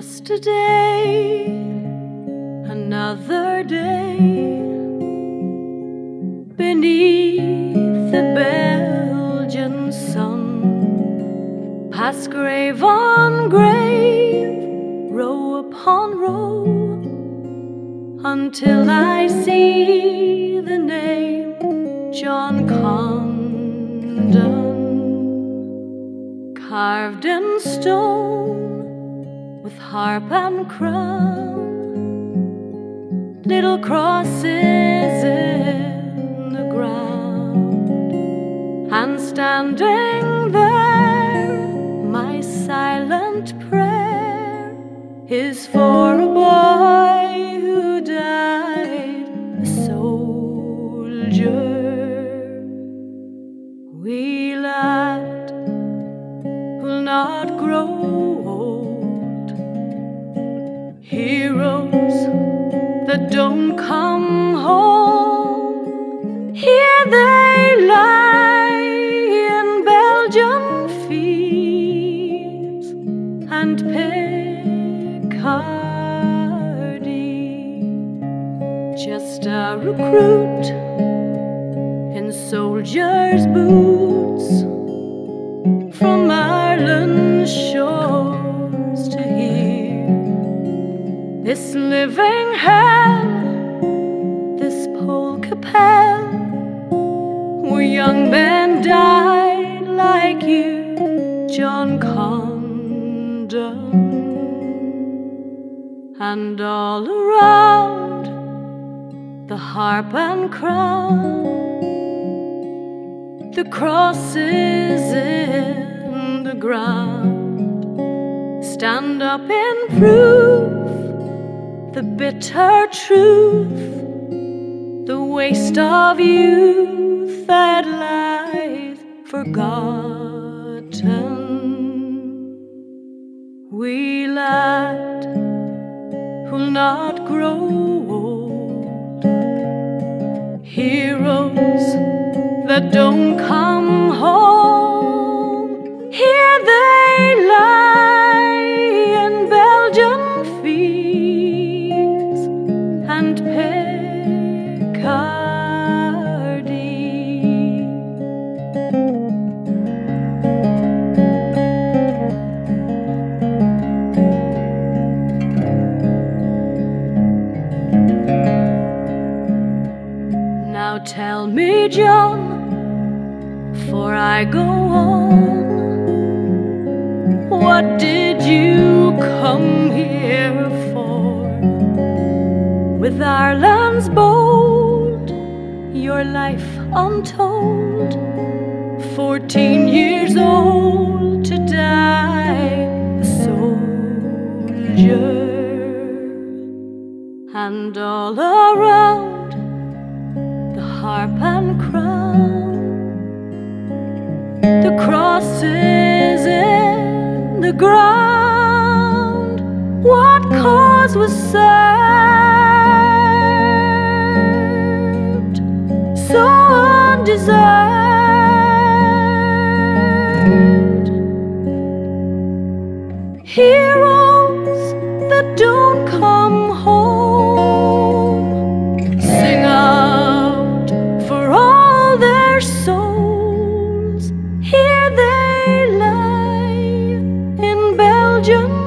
Just a day, another day beneath the Belgian sun, past grave on grave, row upon row, until I see the name John Condon. Carved in stone harp and crown, little crosses in the ground, and standing there, my silent prayer is for a boy who died a soldier. Wee lad will not grow Heroes that don't come home, here they lie in Belgian fields and Picardy. Just a recruit in soldier's boots from Ireland's This living hell, this Poelcapelle, where young men died like you, John Condon. And all around the harp and crown the crosses in the ground stand up and proof the bitter truth the waste of youth that lies forgotten. Wee lad who'll not grow old heroes that don't come and Picardy. Now tell me, John, for I go on, what did you come here for? With Ireland's bold, your life untold, fourteen years old to die a soldier, and all around the harp and crown, the crosses in the ground. What cause was served undeserved? Heroes that don't come home sing out for all their souls. Here they lie in Belgian